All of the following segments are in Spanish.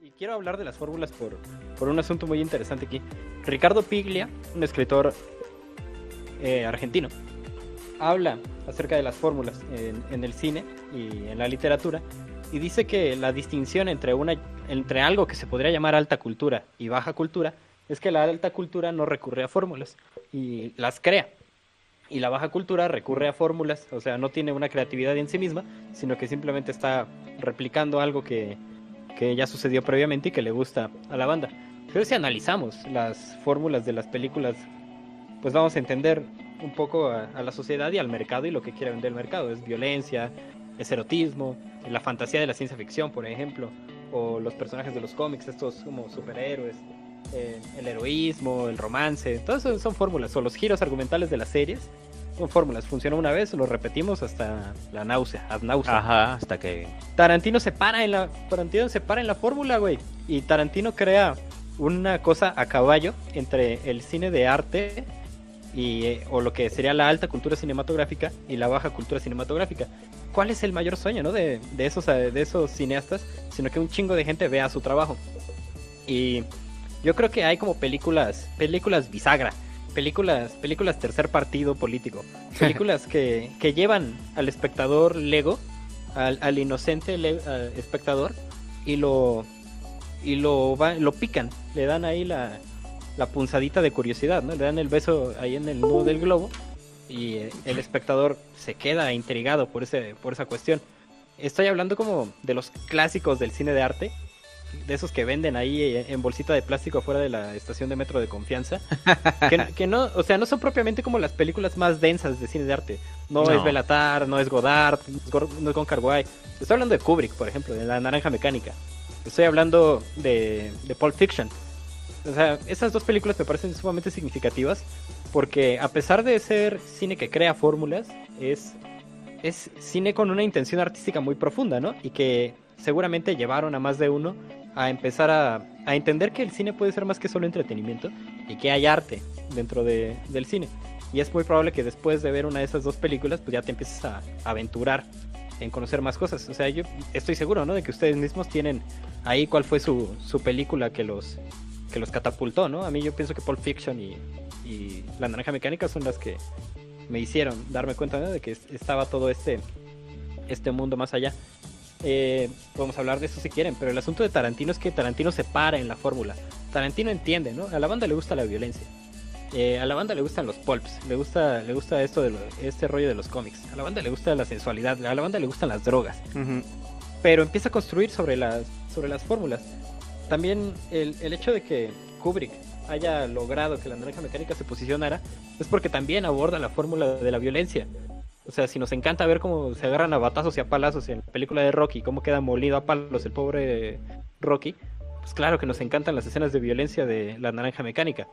Y quiero hablar de las fórmulas por, por un asunto muy interesante aquí. Ricardo Piglia, un escritor eh, argentino, habla acerca de las fórmulas en, en el cine y en la literatura y dice que la distinción entre una entre algo que se podría llamar alta cultura y baja cultura es que la alta cultura no recurre a fórmulas y las crea. Y la baja cultura recurre a fórmulas, o sea, no tiene una creatividad en sí misma, sino que simplemente está replicando algo que, que ya sucedió previamente y que le gusta a la banda. Pero si analizamos las fórmulas de las películas, pues vamos a entender un poco a, a la sociedad y al mercado y lo que quiere vender el mercado. Es violencia, es erotismo, la fantasía de la ciencia ficción, por ejemplo, o los personajes de los cómics, estos como superhéroes, eh, el heroísmo, el romance, todo eso son fórmulas, o los giros argumentales de las series, son fórmulas, funciona una vez, lo repetimos hasta la náusea, ad náusea. Ajá, hasta que... Tarantino se para en la, Tarantino se para en la fórmula, güey, y Tarantino crea una cosa a caballo entre el cine de arte y, eh, o lo que sería la alta cultura cinematográfica y la baja cultura cinematográfica. ¿Cuál es el mayor sueño ¿no? de, de, esos, de esos cineastas? Sino que un chingo de gente vea su trabajo. Y yo creo que hay como películas, películas bisagra, películas, películas tercer partido político, películas que, que llevan al espectador lego, al, al inocente le, al espectador, y lo, y lo, va, lo pican, le dan ahí la, la punzadita de curiosidad, ¿no? Le dan el beso ahí en el nudo del globo y eh, el espectador se queda intrigado por ese por esa cuestión. Estoy hablando como de los clásicos del cine de arte, de esos que venden ahí eh, en bolsita de plástico afuera de la estación de metro de confianza, que, que no, o sea, no son propiamente como las películas más densas de cine de arte. No, No. es Belatar, no es Godard, no es Gor- no es Gon Kar-wai. Estoy hablando de Kubrick, por ejemplo, de La Naranja Mecánica. Estoy hablando de, de Pulp Fiction. O sea, esas dos películas me parecen sumamente significativas porque a pesar de ser cine que crea fórmulas, es, es cine con una intención artística muy profunda, ¿no? Y que seguramente llevaron a más de uno a empezar a, entender que el cine puede ser más que solo entretenimiento y que hay arte dentro de- del cine. Y es muy probable que después de ver una de esas dos películas, pues ya te empieces a, aventurar en conocer más cosas. O sea, yo estoy seguro, ¿no? De que ustedes mismos tienen ahí cuál fue su, su película que los, que los catapultó, ¿no? A mí yo pienso que Pulp Fiction y, y La Naranja Mecánica son las que me hicieron darme cuenta ¿no? de que es- estaba todo este, este mundo más allá. Eh, podemos hablar de eso si quieren, pero el asunto de Tarantino es que Tarantino se para en la fórmula. Tarantino entiende, ¿no? A la banda le gusta la violencia. Eh, a la banda le gustan los pulps, le gusta, le gusta esto de lo- este rollo de los cómics. A la banda le gusta la sensualidad, a la banda le gustan las drogas pero empieza a construir sobre las, sobre las fórmulas. También el, el hecho de que Kubrick haya logrado que la naranja mecánica se posicionara es porque también aborda la fórmula de la violencia. O sea, si nos encanta ver cómo se agarran a batazos y a palazos en la película de Rocky, cómo queda molido a palos el pobre Rocky, pues claro que nos encantan las escenas de violencia de la naranja mecánica.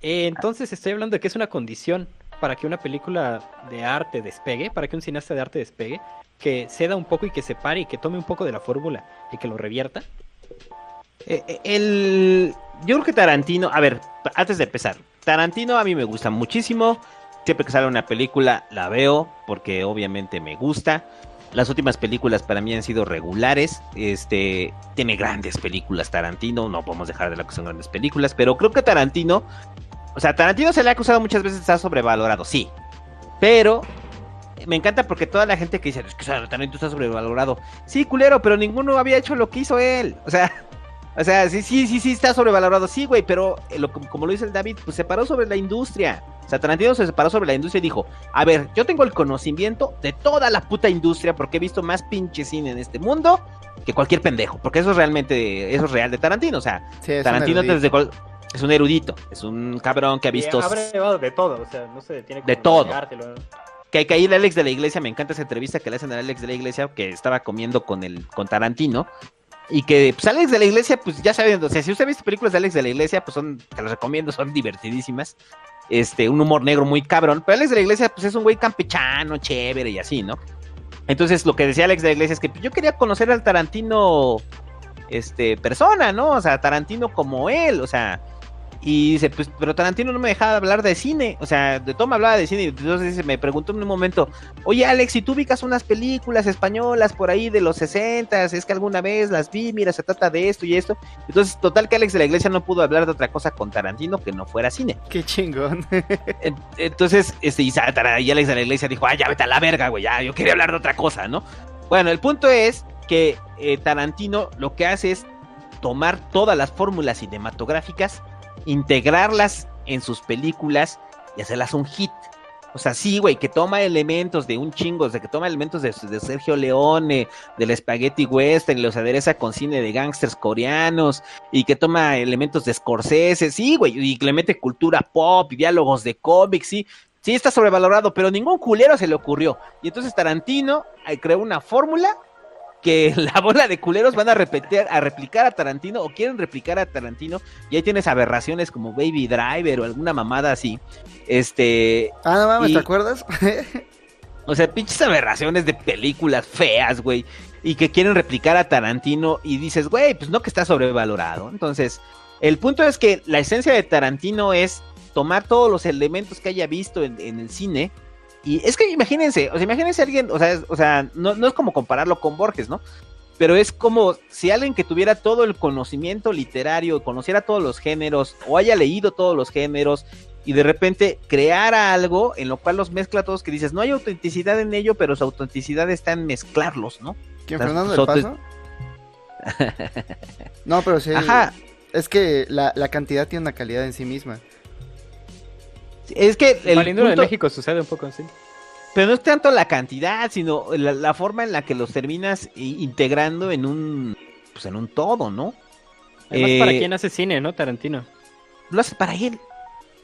Eh, entonces estoy hablando de que es una condición para que una película de arte despegue, para que un cineasta de arte despegue, que ceda un poco y que se pare y que tome un poco de la fórmula y que lo revierta. Eh, eh, el... Yo creo que Tarantino, a ver, antes de empezar, Tarantino a mí me gusta muchísimo. Siempre que sale una película la veo porque obviamente me gusta. Las últimas películas para mí han sido regulares. Este tiene grandes películas Tarantino, no podemos dejar de la que son grandes películas, pero creo que Tarantino, o sea, Tarantino se le ha acusado muchas veces de estar sobrevalorado, sí. Pero me encanta porque toda la gente que dice, es que Tarantino está sobrevalorado. Sí, culero, pero ninguno había hecho lo que hizo él. O sea, o sea, sí, sí, sí, sí está sobrevalorado, sí, güey, pero eh, lo- como lo dice el David, pues se paró sobre la industria. O sea, Tarantino se separó sobre la industria y dijo, a ver, yo tengo el conocimiento de toda la puta industria porque he visto más pinche cine en este mundo que cualquier pendejo, porque eso es realmente, eso es real de Tarantino, o sea, Sí, es un Tarantino desde es un erudito, es un cabrón que ha visto... Habrá llevado de todo, o sea, no se detiene De todo. negártelo, ¿no? que, que ahí el Alex de la Iglesia, me encanta esa entrevista que le hacen al Alex de la Iglesia, que estaba comiendo con el, con Tarantino, y que pues Alex de la Iglesia, pues ya saben, o sea, si usted ha visto películas de Alex de la Iglesia, pues son, te las recomiendo, son divertidísimas, este, un humor negro muy cabrón, pero Alex de la Iglesia, pues es un güey campechano, chévere y así, ¿no? Entonces lo que decía Alex de la Iglesia es que pues, yo quería conocer al Tarantino, este, persona, ¿no? O sea, Tarantino como él, o sea, Y dice, pues, pero Tarantino no me dejaba hablar de cine. O sea, de todo me hablaba de cine. Entonces me preguntó en un momento, oye Alex, si tú ubicas unas películas españolas por ahí de los 60, es que alguna vez las vi, mira, se trata de esto y esto. Entonces, total que Alex de la Iglesia no pudo hablar de otra cosa con Tarantino que no fuera cine. Qué chingón. Entonces, este, y, Alex de la Iglesia dijo, ay, ya vete a la verga, güey, ya, yo quería hablar de otra cosa, ¿no? Bueno, el punto es que eh, Tarantino lo que hace es tomar todas las fórmulas cinematográficas integrarlas en sus películas y hacerlas un hit. O sea, sí, güey, que toma elementos de un chingo, o sea, que toma elementos de, Sergio Leone, del Spaghetti Western, los adereza con cine de gángsters coreanos, y que toma elementos de Scorsese, sí, güey, y le mete cultura pop, y diálogos de cómics, sí, sí está sobrevalorado, pero ningún culero se le ocurrió. Y entonces Tarantino eh, creó una fórmula que la bola de culeros van a repetir, a replicar a Tarantino o quieren replicar a Tarantino y ahí tienes aberraciones como Baby Driver o alguna mamada así. Este. Ah, no mames, ¿te acuerdas? o sea, pinches aberraciones de películas feas, güey. Y que quieren replicar a Tarantino y dices, güey, pues no que está sobrevalorado. Entonces, el punto es que la esencia de Tarantino es tomar todos los elementos que haya visto en el cine y es que imagínense, o sea, imagínense alguien, o sea, o sea no, no es como compararlo con Borges, ¿no? Pero es como si alguien que tuviera todo el conocimiento literario, conociera todos los géneros, o haya leído todos los géneros, y de repente creara algo en lo cual los mezcla todos, que dices, no hay autenticidad en ello, pero su autenticidad está en mezclarlos, ¿no? ¿Quién, Fernando del Paso? no, pero sí. Ajá. Es que la, la cantidad tiene una calidad en sí misma. Es que el de México sucede un poco así. Pero no es tanto la cantidad, sino la, forma en la que los terminas integrando en un pues en un todo, ¿no? Además, para eh, quién hace cine, ¿no? Tarantino. Lo hace para él.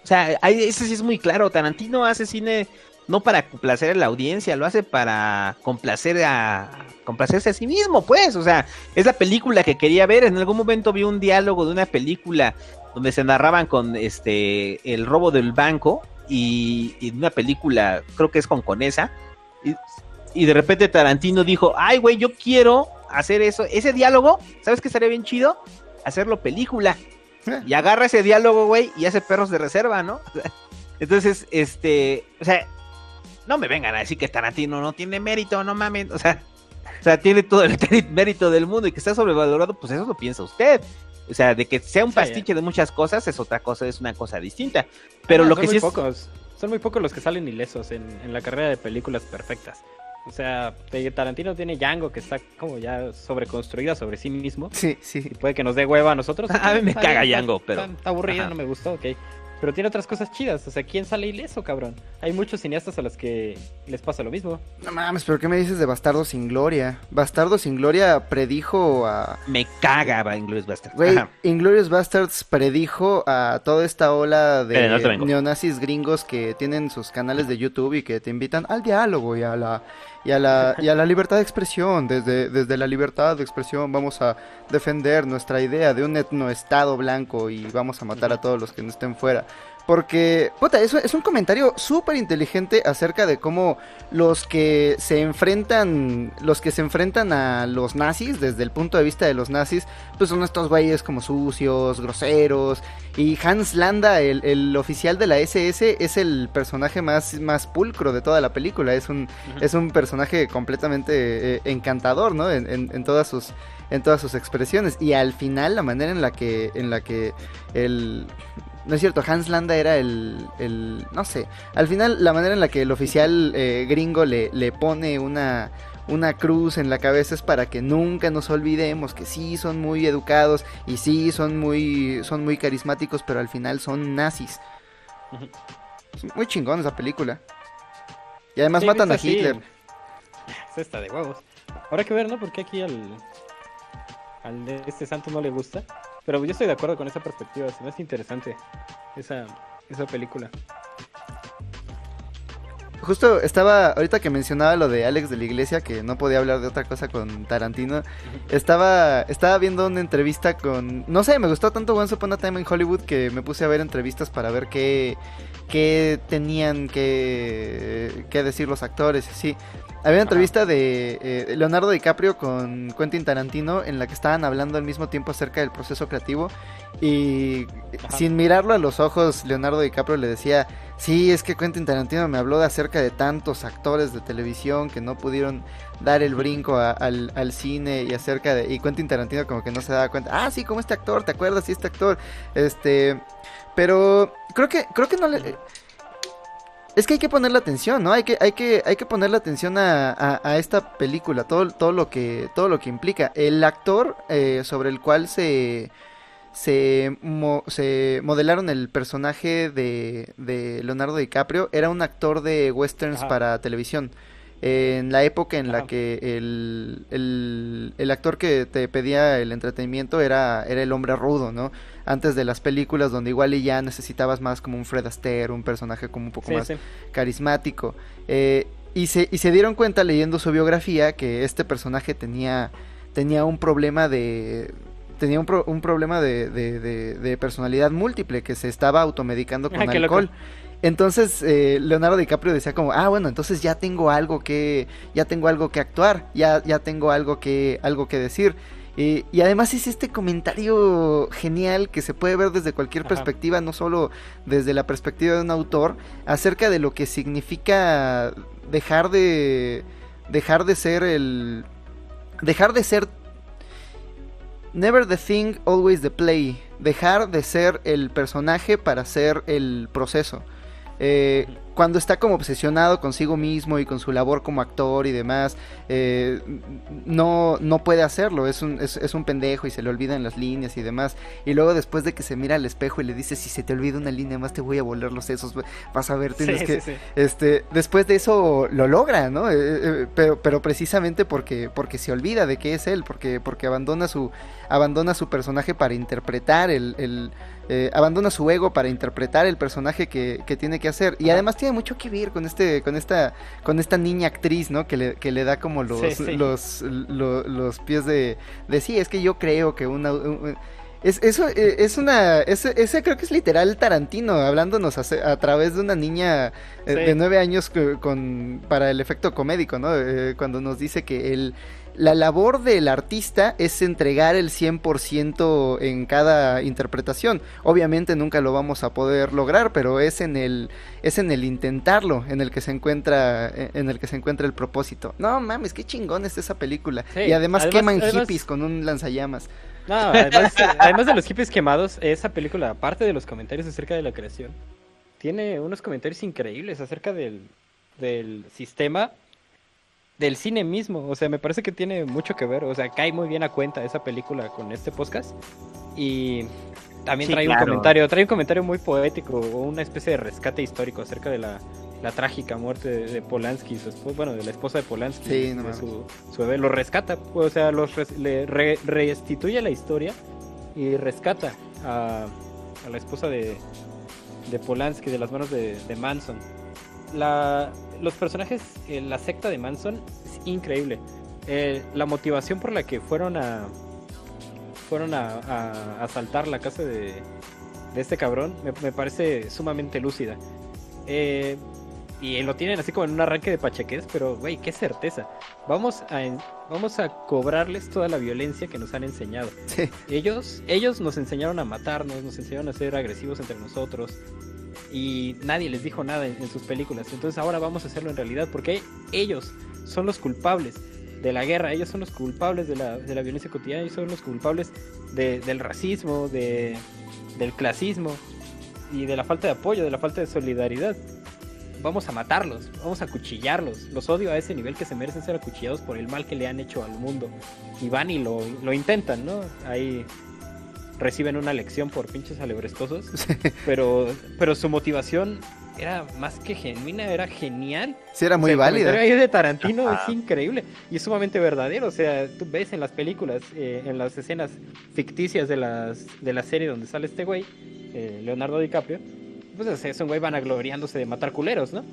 O sea, eso sí es muy claro. Tarantino hace cine no para complacer a la audiencia, lo hace para complacer a complacerse a sí mismo, pues. O sea, es la película que quería ver. En algún momento vi un diálogo de una película donde se narraban con este el robo del banco y, y una película, creo que es con Conesa, y, y de repente Tarantino dijo, ay güey, yo quiero hacer eso, ese diálogo, ¿sabes qué estaría bien chido? Hacerlo película. Eh. Y agarra ese diálogo, güey, y hace perros de reserva, ¿no? Entonces, este, o sea, no me vengan a decir que Tarantino no tiene mérito, no mames, o sea, o sea, tiene todo el mérito del mundo y que está sobrevalorado, pues eso lo piensa usted. O sea, de que sea un pastiche de muchas cosas es otra cosa, es una cosa distinta. Pero lo que sí pocos, son muy pocos los que salen ilesos en, en la carrera de películas perfectas. O sea, Tarantino tiene Django que está como ya sobreconstruida sobre sí mismo. Sí, sí. Y puede que nos dé hueva a nosotros. a mí me caga Django, pero. Está, aburrido, no me gustó, ok. Pero tiene otras cosas chidas. O sea, ¿quién sale ileso, cabrón? Hay muchos cineastas a los que les pasa lo mismo. No mames, pero ¿qué me dices de Bastardo sin Gloria? Bastardo sin Gloria predijo a. Me caga Inglorious Bastards. Güey, Inglorious Bastards predijo a toda esta ola de neonazis gringos que tienen sus canales de YouTube y que te invitan al diálogo y a la y a la, y a la libertad de expresión. Desde, desde la libertad de expresión vamos a defender nuestra idea de un etnoestado blanco y vamos a matar a todos los que no estén fuera. Porque, puta, eso es un comentario súper inteligente acerca de cómo los que se enfrentan, los que se enfrentan a los nazis, desde el punto de vista de los nazis, pues son estos güeyes como sucios, groseros. Y Hans Landa, el, oficial de la SS, es el personaje más, más pulcro de toda la película. Es un, es un personaje completamente eh, encantador, ¿no? En, en, todas sus en todas sus expresiones y al final la manera en la que en la que el no es cierto, Hans Landa era el, el, no sé, al final la manera en la que el oficial eh, gringo le, le pone una, una cruz en la cabeza es para que nunca nos olvidemos que sí son muy educados y sí son muy, son muy carismáticos, pero al final son nazis. Es muy chingón esa película. Y además matan a Hitler. Es esta de huevos. Habrá que ver, ¿no? Porque aquí al, al de este santo no le gusta. Pero yo estoy de acuerdo con esa perspectiva, se me hace interesante esa, esa película. Justo estaba, ahorita que mencionaba lo de Alex de la Iglesia, que no podía hablar de otra cosa con Tarantino, estaba, estaba viendo una entrevista con, no sé, me gustó tanto Once Upon a Time en Hollywood que me puse a ver entrevistas para ver qué, qué tenían que, que decir los actores, sí. Había una entrevista de eh, Leonardo DiCaprio con Quentin Tarantino en la que estaban hablando al mismo tiempo acerca del proceso creativo y sin mirarlo a los ojos Leonardo DiCaprio le decía, sí, es que Quentin Tarantino me habló de acerca de tantos actores de televisión que no pudieron dar el brinco al, al, cine y acerca de... Y Quentin Tarantino como que no se daba cuenta, ah, sí, como este actor, ¿te acuerdas? Sí, este actor. Este... Pero creo que, creo que no le es que hay que ponerle atención, ¿no? Hay que, hay que, hay que ponerle atención a, a, esta película, todo, todo, lo que, todo lo que implica. El actor eh, sobre el cual se, se, se modelaron el personaje de, de, Leonardo DiCaprio era un actor de westerns para televisión en la época en la que el, el, actor que te pedía el entretenimiento era, era el hombre rudo, ¿no? Antes de las películas donde igual y ya necesitabas más como un Fred Astaire, un personaje como un poco más carismático. Eh, y, se, y se dieron cuenta leyendo su biografía que este personaje tenía, tenía un problema de tenía un, un problema de, de, de, personalidad múltiple que se estaba automedicando con alcohol. Entonces eh, Leonardo DiCaprio decía como, ah, bueno, entonces ya tengo algo que, ya tengo algo que actuar, ya, ya tengo algo que, algo que decir. Y además es este comentario genial que se puede ver desde cualquier perspectiva, no solo desde la perspectiva de un autor, acerca de lo que significa dejar de, dejar de ser el, dejar de ser Never the thing, always the play. Dejar de ser el personaje para ser el proceso. Eh, cuando está como obsesionado consigo mismo y con su labor como actor y demás, eh, no, no puede hacerlo, es un, es, un pendejo y se le olvidan las líneas y demás. Y luego después de que se mira al espejo y le dice, si se te olvida una línea más te voy a volar los sesos, vas a ver, tienes que... Este, después de eso lo logra, ¿no? Eh, eh, pero, pero precisamente porque, porque se olvida de que es él, porque, porque abandona, su, abandona su personaje para interpretar el... el abandona su ego para interpretar el personaje que, que tiene que hacer. Y además tiene mucho que ver con este con esta con esta niña actriz no que le, que le da como los Los, los, pies de, de sí es que yo creo que una es, eso eh, es una ese, ese, creo que es literal Tarantino hablándonos a, a través de una niña eh, de nueve años con para el efecto comédico no eh, cuando nos dice que él la labor del artista es entregar el 100% en cada interpretación. Obviamente nunca lo vamos a poder lograr, pero es en el es en el intentarlo en el que se encuentra en el que se encuentra el propósito. No mames, qué chingón es esa película. y además, queman hippies con un lanzallamas. No, además, además de los hippies quemados, esa película, aparte de los comentarios acerca de la creación, tiene unos comentarios increíbles acerca del, del sistema del cine mismo. O sea, me parece que tiene mucho que ver. O sea, cae muy bien a cuenta esa película con este podcast. Y también trae un comentario, trae un comentario muy poético, o una especie de rescate histórico acerca de la, trágica muerte de, Polanski, su bueno, de la esposa de Polanski, sí, su, bebé. Lo rescata, o sea, los le restituye la historia y rescata a, la esposa de, de Polanski de las manos de, de Manson. La, los personajes, en la secta de Manson es increíble. Eh, la motivación por la que fueron a fueron a, asaltar la casa de, este cabrón me, parece sumamente lúcida. Eh, y lo tienen así como en un arranque de pacheques, pero güey, qué certeza. Vamos a, vamos a cobrarles toda la violencia que nos han enseñado. Ellos, ellos nos enseñaron a matarnos, nos enseñaron a ser agresivos entre nosotros, y nadie les dijo nada en, sus películas. Entonces ahora vamos a hacerlo en realidad porque ellos son los culpables de la guerra, ellos son los culpables de la, de la violencia cotidiana, ellos son los culpables del racismo, de, del clasismo y de la falta de apoyo, de la falta de solidaridad. Vamos a matarlos, vamos a acuchillarlos. Los odio a ese nivel que se merecen ser acuchillados por el mal que le han hecho al mundo. Y van y lo, lo intentan, ¿no? Ahí reciben una lección por pinches alebrestosos, pero, pero su motivación era más que genuina, era genial. Sí, era muy válida. El de Tarantino es increíble y es sumamente verdadero. O sea, tú ves en las películas, eh, en las escenas ficticias de, las, de la serie donde sale este güey, eh, Leonardo DiCaprio, pues es un güey vanagloriándose de matar culeros, ¿no?